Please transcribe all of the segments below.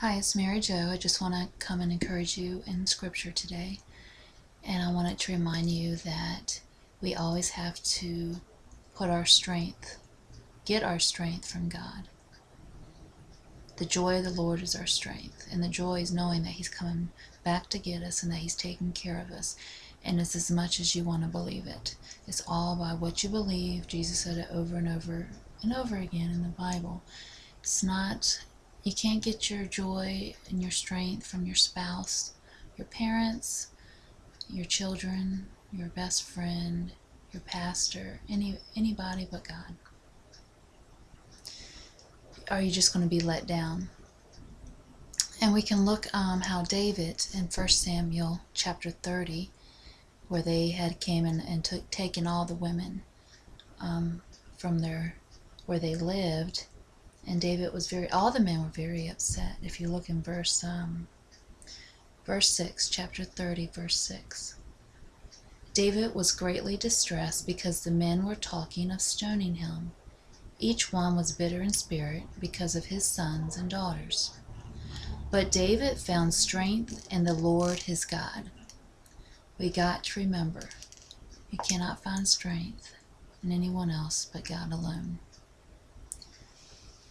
Hi, it's Mary Jo. I just want to come and encourage you in scripture today. And I wanted to remind you that we always have to put our strength, get our strength from God. The joy of the Lord is our strength. And the joy is knowing that He's coming back to get us and that He's taking care of us. And it's as much as you want to believe it. It's all by what you believe. Jesus said it over and over and over again in the Bible. It's not you can't get your joy and your strength from your spouse, your parents, your children, your best friend, your pastor, any anybody but God. Are you just going to be let down? And we can look um, how David in 1 Samuel chapter 30, where they had came in and took taken all the women um, from their where they lived and David was very, all the men were very upset. If you look in verse, um, verse 6, chapter 30, verse 6. David was greatly distressed because the men were talking of stoning him. Each one was bitter in spirit because of his sons and daughters. But David found strength in the Lord his God. We got to remember, you cannot find strength in anyone else but God alone.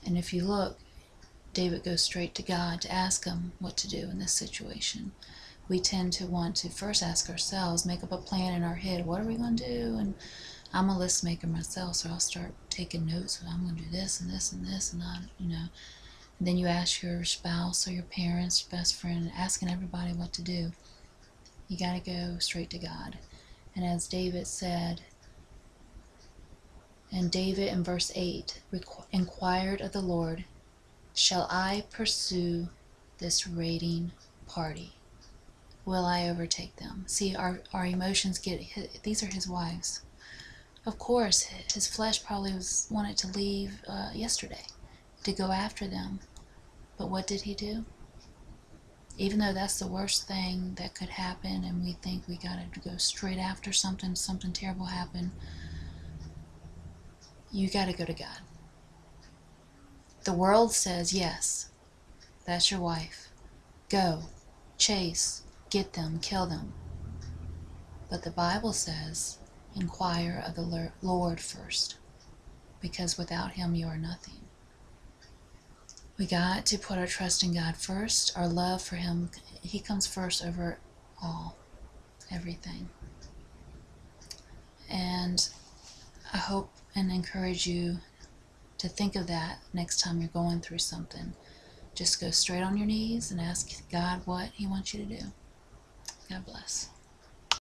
And if you look, David goes straight to God to ask him what to do in this situation. We tend to want to first ask ourselves, make up a plan in our head, what are we going to do? And I'm a list maker myself, so I'll start taking notes. I'm going to do this and this and this, and I, you know. And then you ask your spouse or your parents, your best friend, asking everybody what to do. You got to go straight to God. And as David said, and David in verse 8 inquired of the Lord, Shall I pursue this raiding party? Will I overtake them? See, our, our emotions get, these are his wives. Of course, his flesh probably was wanted to leave uh, yesterday to go after them. But what did he do? Even though that's the worst thing that could happen and we think we got to go straight after something, something terrible happened, you got to go to God. The world says, yes, that's your wife. Go, chase, get them, kill them. But the Bible says, inquire of the Lord first, because without Him you are nothing. We got to put our trust in God first, our love for Him. He comes first over all, everything. And I hope and encourage you to think of that next time you're going through something. Just go straight on your knees and ask God what He wants you to do. God bless.